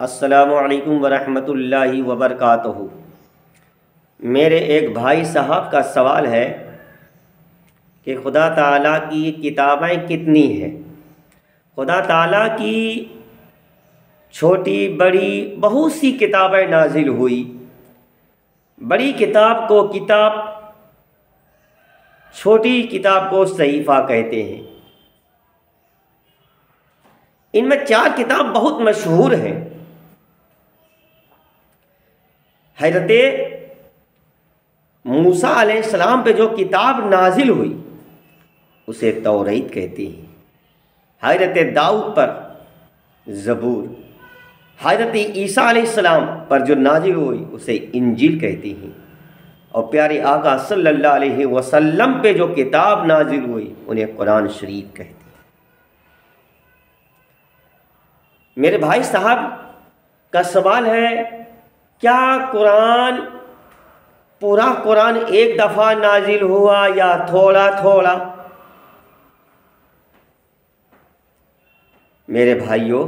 असलकम वरहमतुल्लाहि वबरकातुहू। मेरे एक भाई साहब का सवाल है कि खुदा ताला की किताबें कितनी हैं? खुदा ताला की छोटी, बड़ी, बहुत सी किताबें नाजिल हुई। बड़ी किताब को किताब, छोटी किताब को सहीफ़ा कहते हैं। इनमें चार किताब बहुत मशहूर हैं। हज़रत मूसा सलाम पे जो किताब नाजिल हुई, उसे तौरीत कहती हैं। हज़रत दाऊद पर ज़बूर हज़रत ईसा सलाम पर जो नाजिल हुई, उसे इंजिल कहती हैं। और प्यारे आका सल्लल्लाहु अलैहि वसल्लम पे जो किताब नाजिल हुई, उन्हें कुरान शरीफ कहती है। मेरे भाई साहब, का सवाल है क्या कुरान, पूरा कुरान एक दफ़ा नाजिल हुआ या थोड़ा थोड़ा? मेरे भाइयों,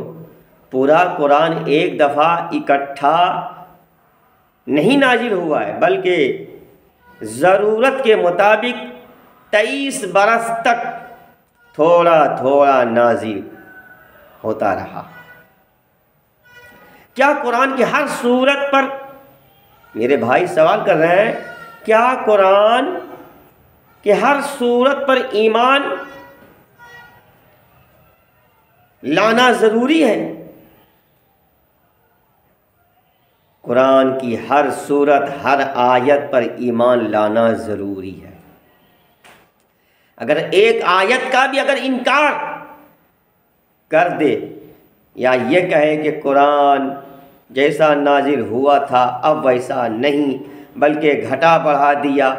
पूरा कुरान एक दफ़ा इकट्ठा नहीं नाजिल हुआ है, बल्कि ज़रूरत के मुताबिक तेईस बरस तक थोड़ा थोड़ा नाजिल होता रहा। क्या कुरान की हर सूरत पर मेरे भाई सवाल कर रहे हैं, क्या कुरान के हर सूरत पर ईमान लाना ज़रूरी है? कुरान की हर सूरत, हर आयत पर ईमान लाना ज़रूरी है। अगर एक आयत का भी अगर इनकार कर दे या ये कहे कि कुरान जैसा नाजिल हुआ था, अब वैसा नहीं, बल्कि घटा बढ़ा दिया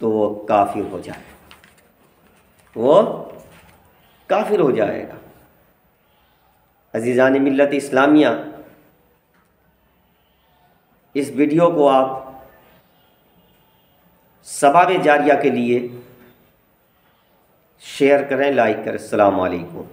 तो वो काफिर हो जाएगा। वो काफिर हो जाएगा। अजीज़ान मिलत इस्लामिया, इस वीडियो को आप सबाब जारिया के लिए शेयर करें, लाइक करें। अलैक्म।